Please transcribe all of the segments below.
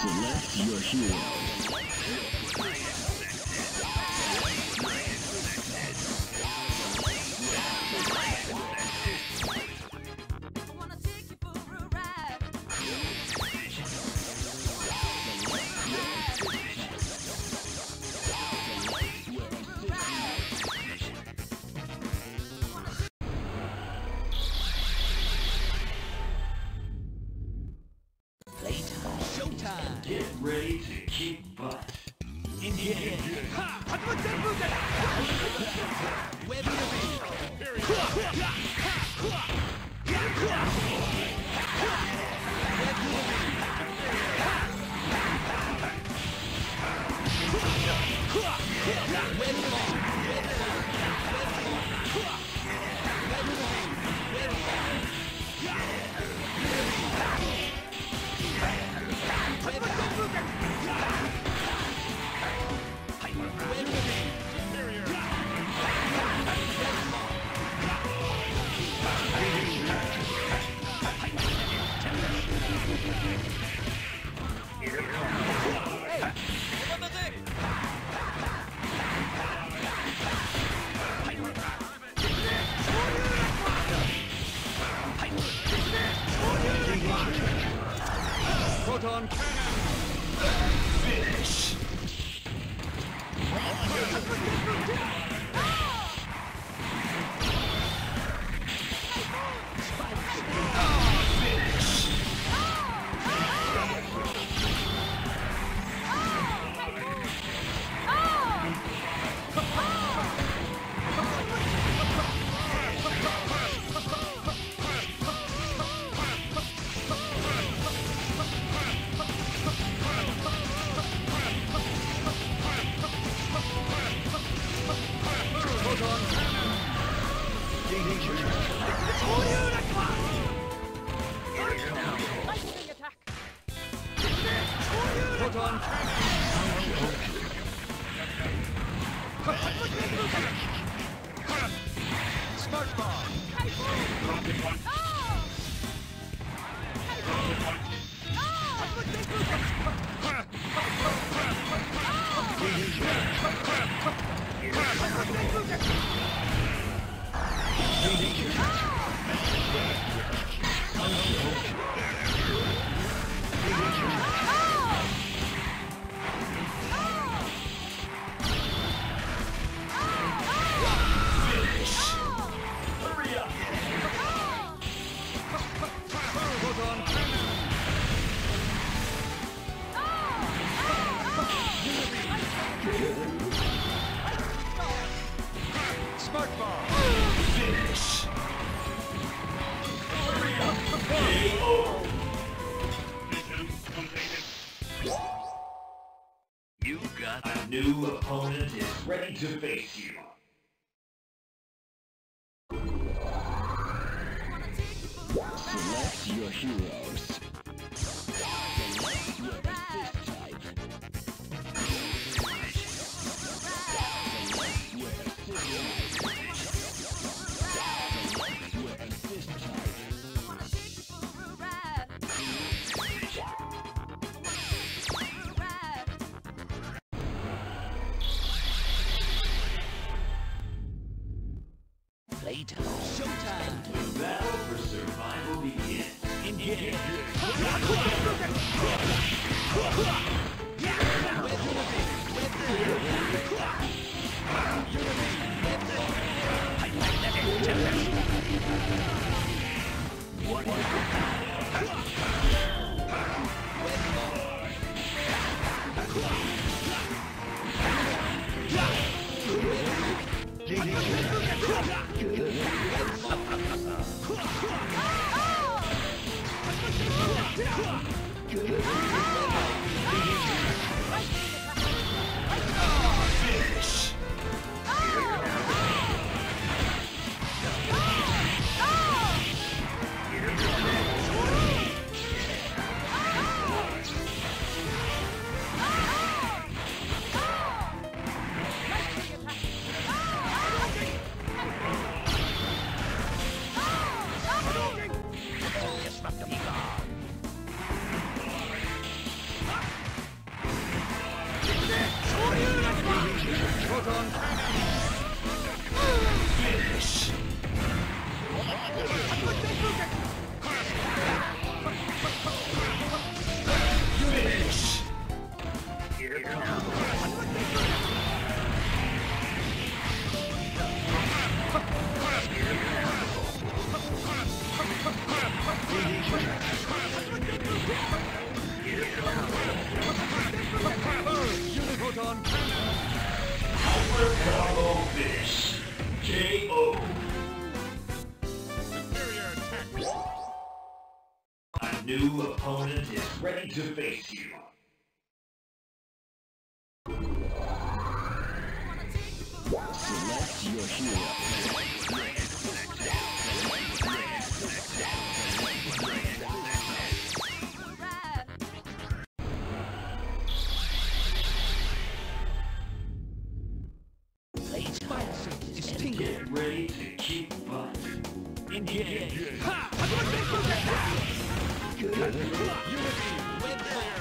Select your hero. Tingling. Get ready to kick butt. Engage. Ha! Be gone. No sweat. You got that killer. A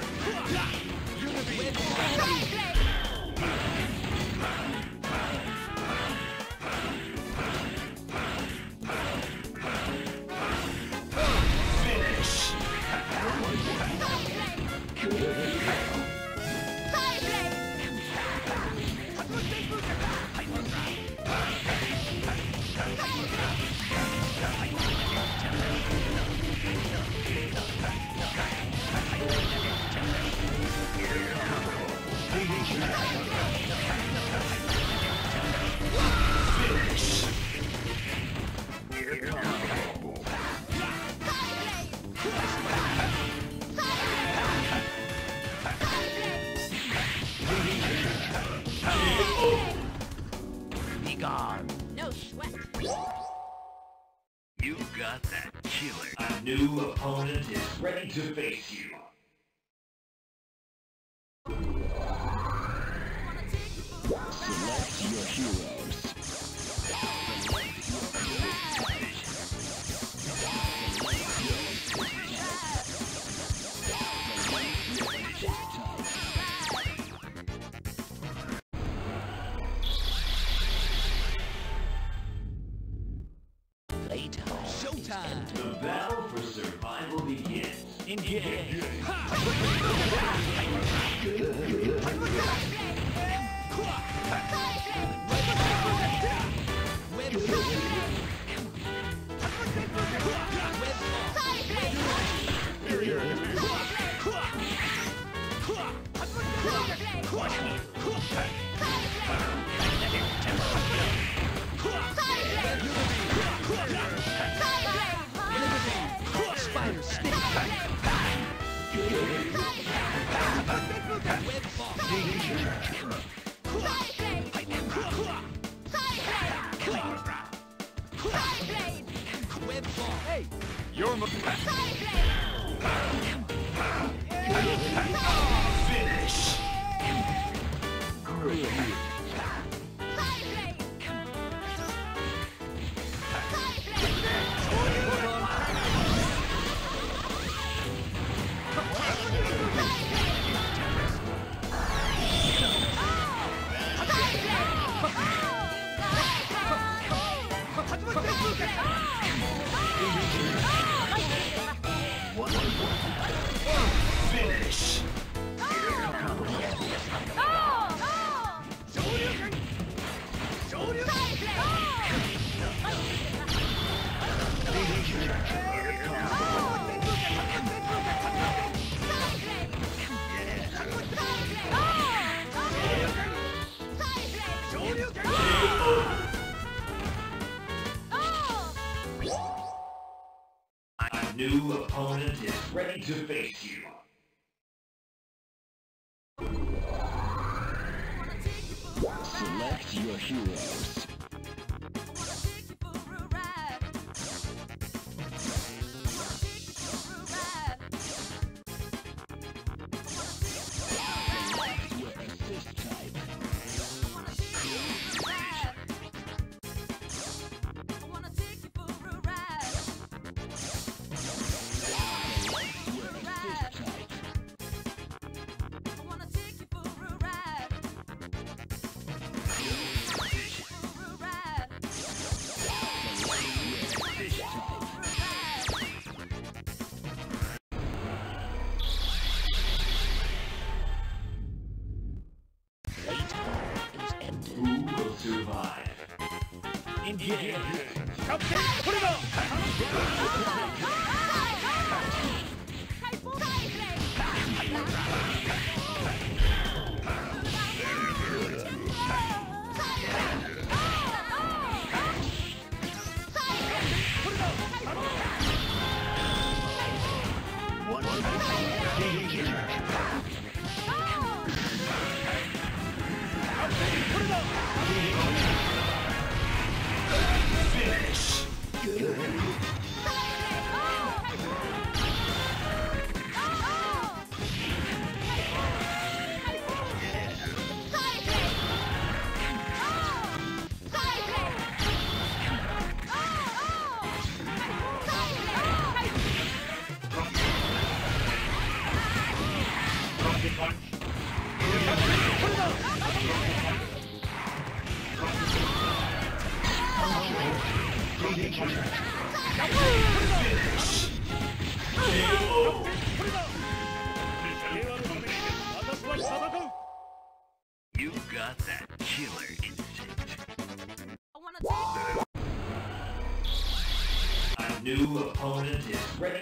new opponent is ready to face you. Select your heroes. Is キャプテンこれだ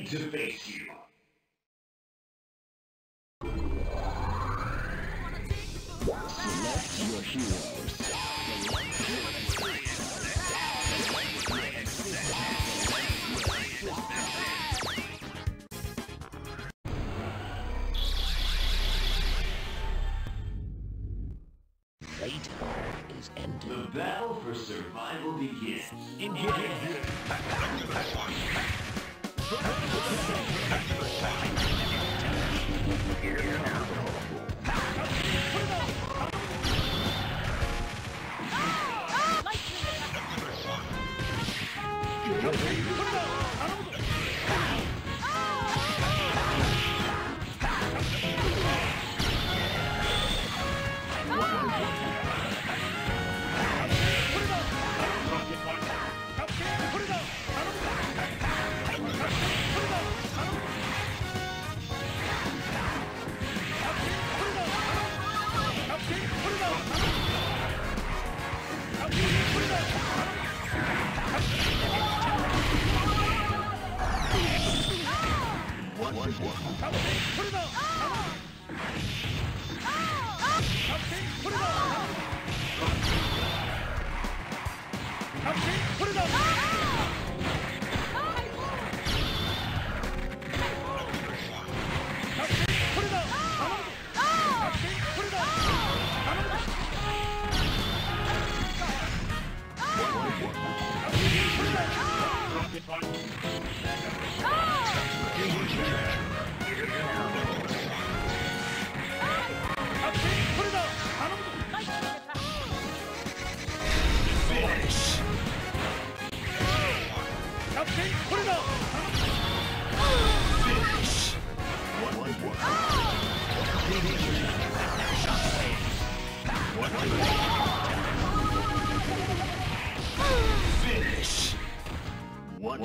ready to face you. Select your heroes. Playtime is ended. The battle for survival begins. What? A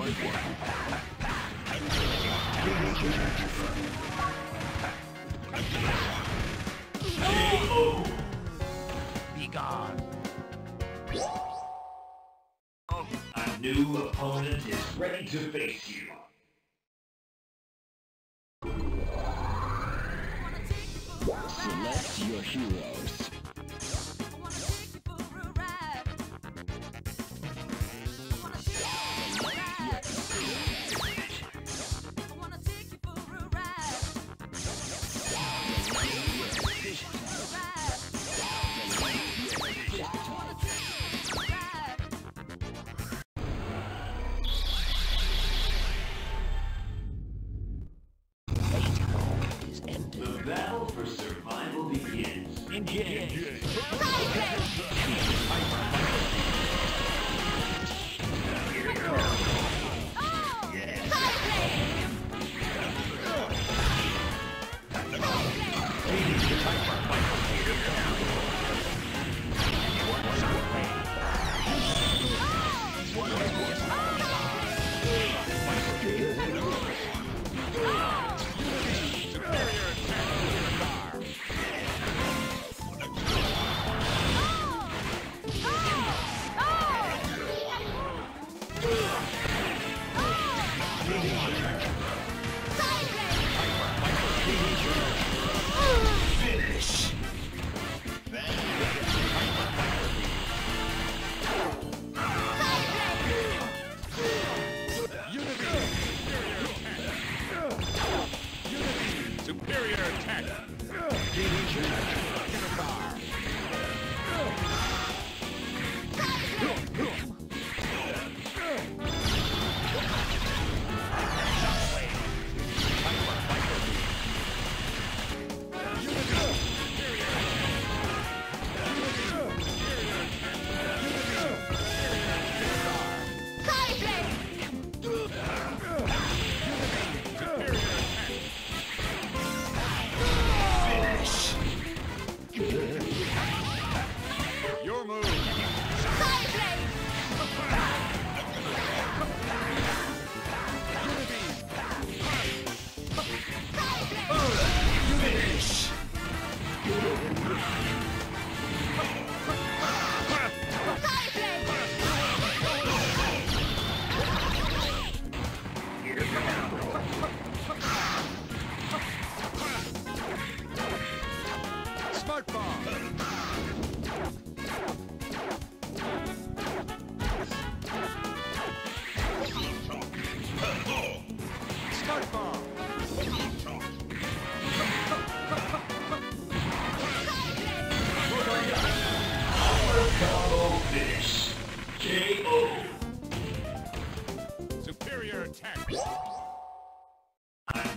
new opponent is ready to face you. Select your heroes. Begins. Superior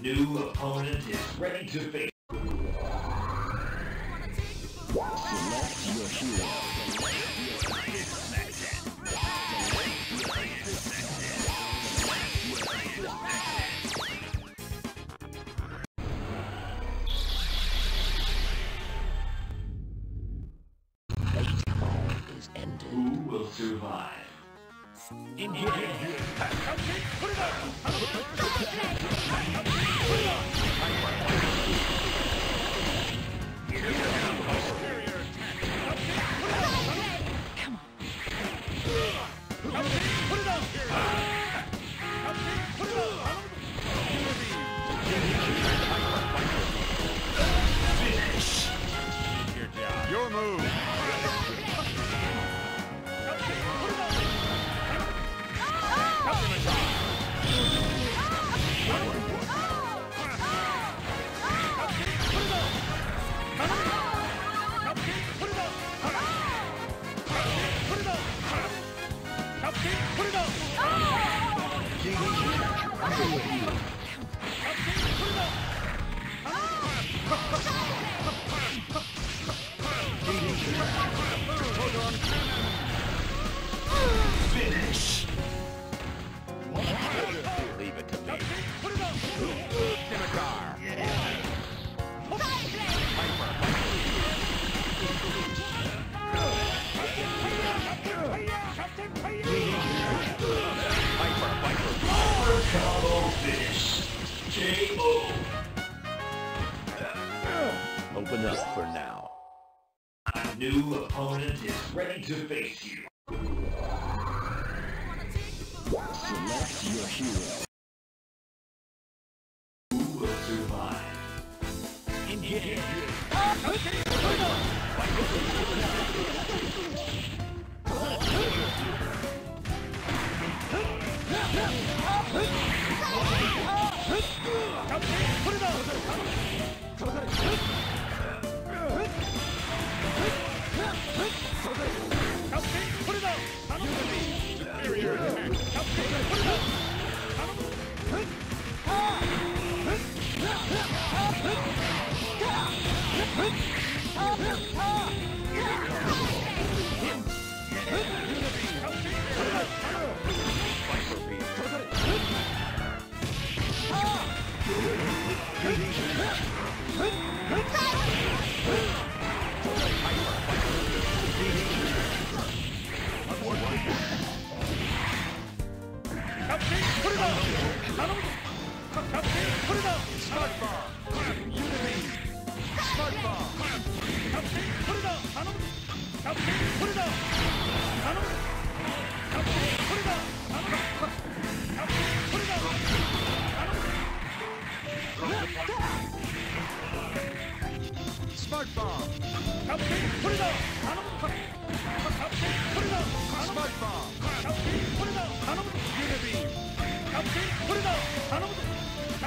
new opponent is ready to face. Select your hero. Who will survive? Your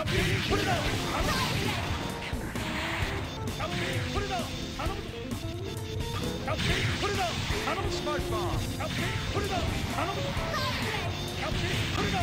これだ。頼むこれだ頼むキャプテンこれだ頼むスパークバーキャプテンこれだ頼むキャプテンこれだ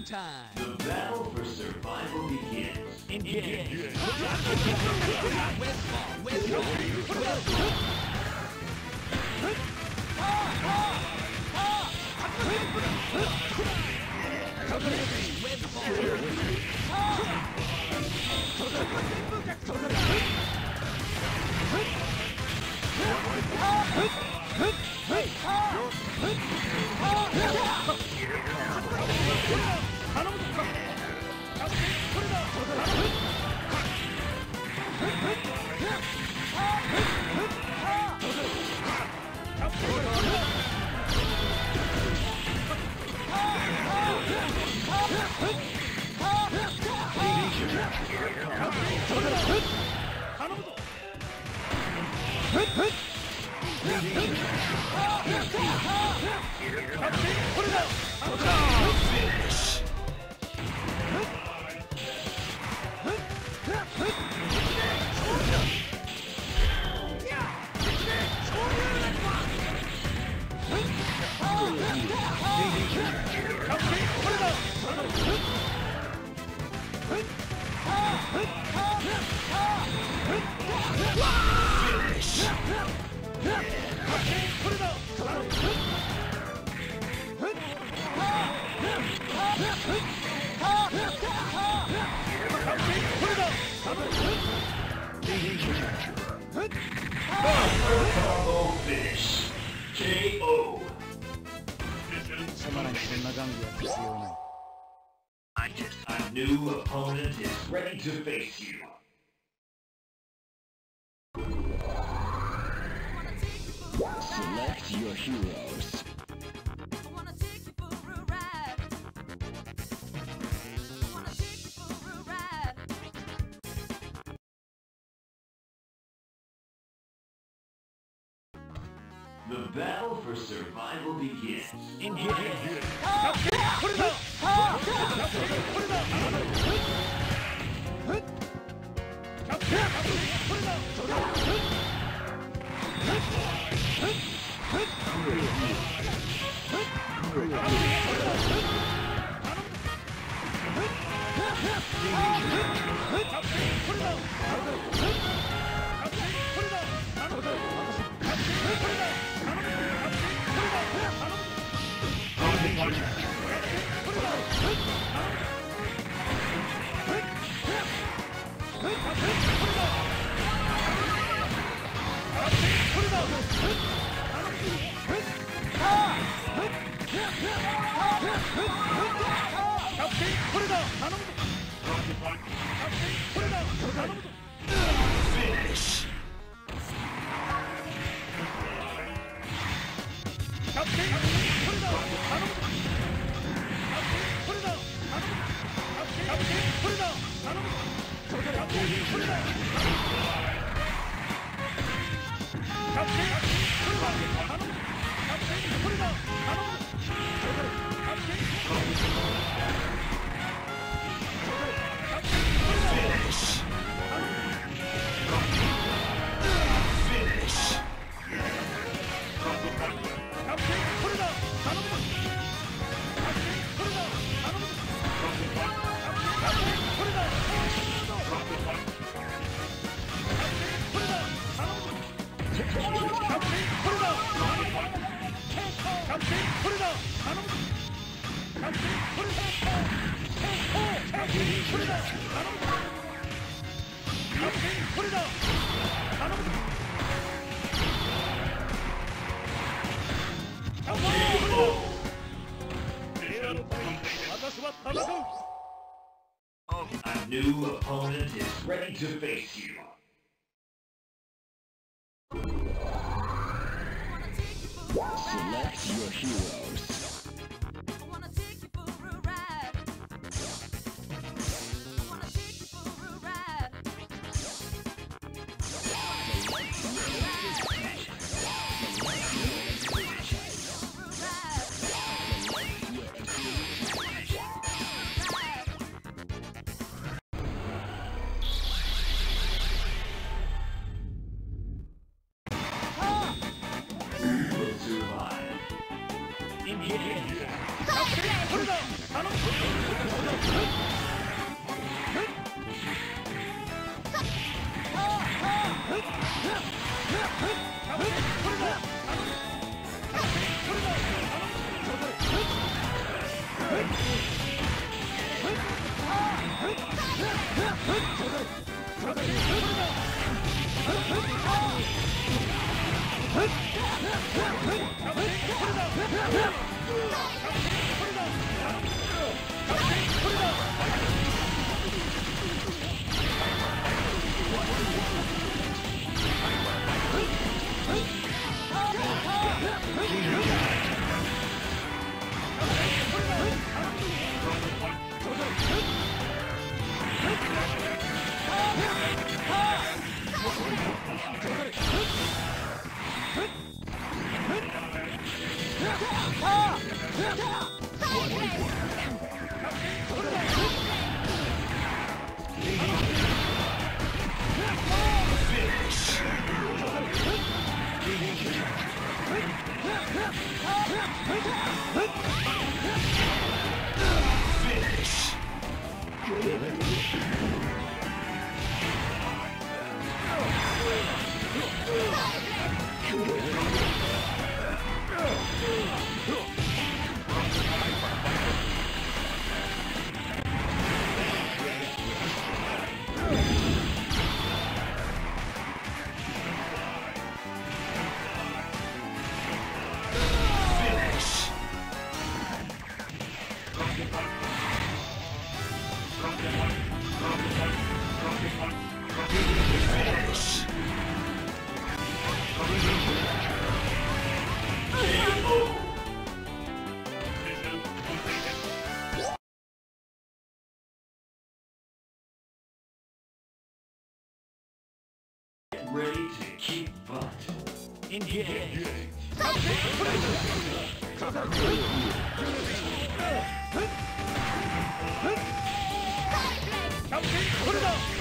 Showtime. The battle for survival begins. Engage. Westfall, Westfall. Hit! これだ。To face you. Select your heroes. I wanna take you for a ride. I wanna take you for a ride. The battle for survival begins. Engage. 頼む ready to face you. Select your heroes. ゲーかキャプテンこれだ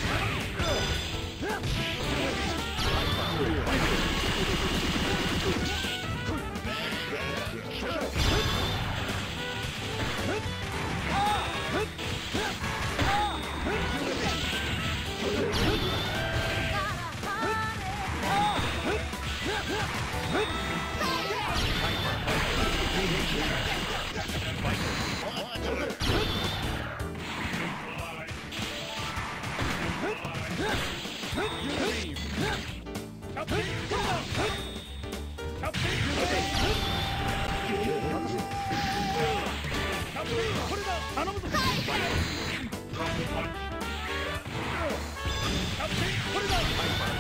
これだ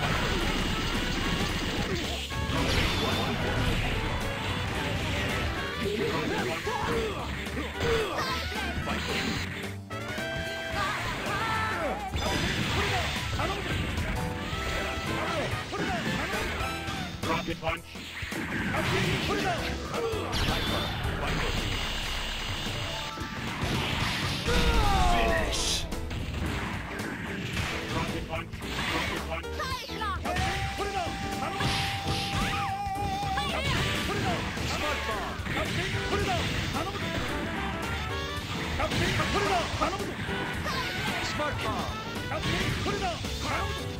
punch. Put it out. Finish. Rocket punch. Rocket punch. Put it out. Put it out. Smart bomb. Put it out. Put it out. Smart bomb. Put it out.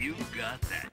You got that